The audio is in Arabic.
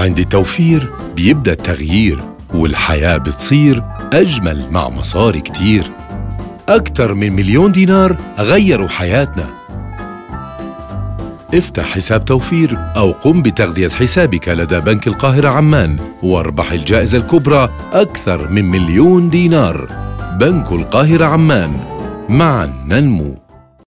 عند التوفير بيبدأ التغيير والحياة بتصير أجمل مع مصاري كتير. أكثر من مليون دينار غيروا حياتنا. افتح حساب توفير أو قم بتغذية حسابك لدى بنك القاهرة عمان واربح الجائزة الكبرى أكثر من مليون دينار. بنك القاهرة عمان معا ننمو.